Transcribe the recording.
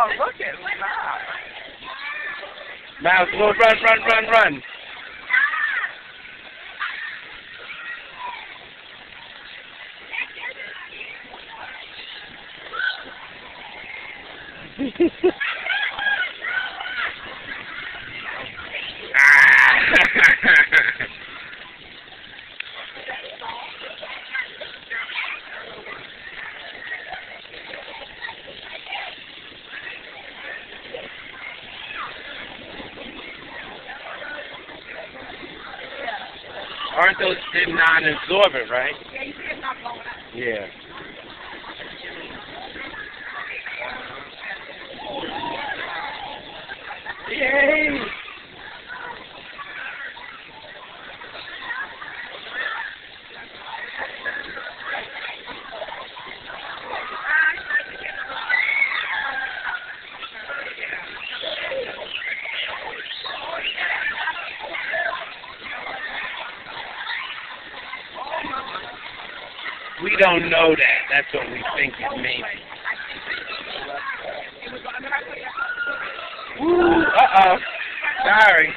Oh, look at Mouse. Mouse, go run, run, run, run. Aren't those non-absorbent, right? Yeah, We don't know that. That's what we think it means. Woo! Uh-oh. Sorry.